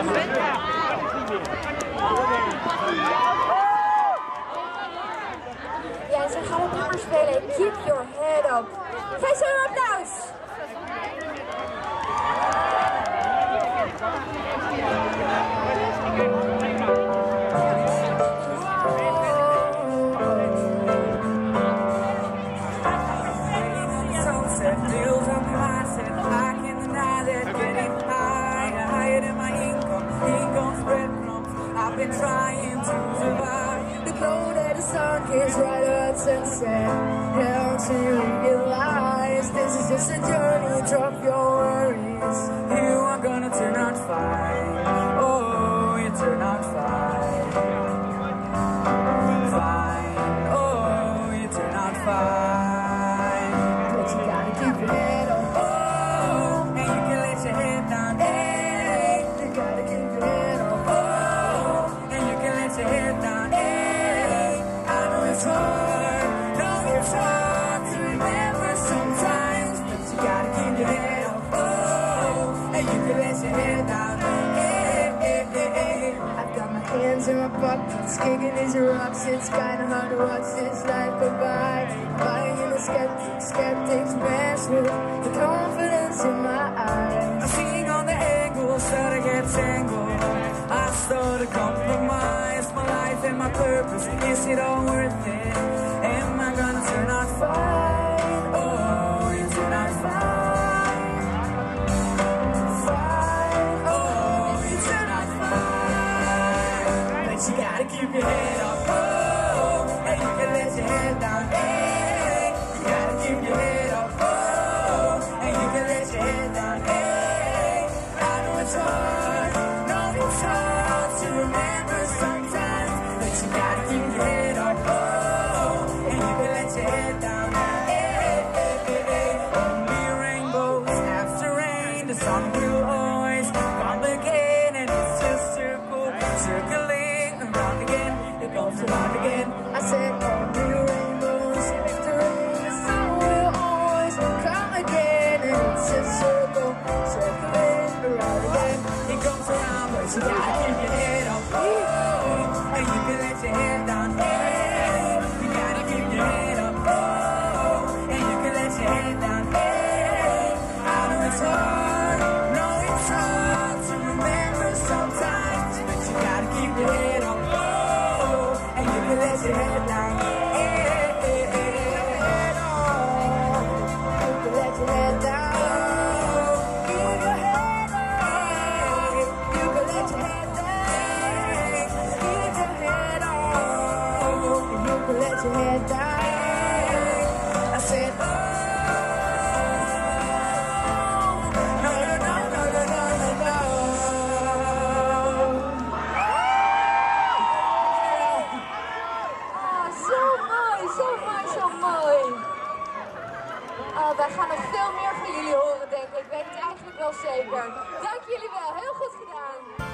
Ja, ze gaan het nummer spelen. Keep your head up. Face your up. been trying to survive. The glow that the sun gives right at sunset Helps you realize This is just a journey, drop your worries. You are gonna turn out fine I've got my hands in my pockets, kicking these rocks. It's kinda hard to watch this life go by. Buying in the skeptics, skeptics mess with the confidence in my eyes. I'm seeing all the angles that I get tangled. I start to compromise my life and my purpose. Is it all worth it? Am I gonna turn out fine? on. Wij gaan nog veel meer van jullie horen, denk ik. Ik weet het eigenlijk wel zeker. Dank jullie wel. Heel goed gedaan.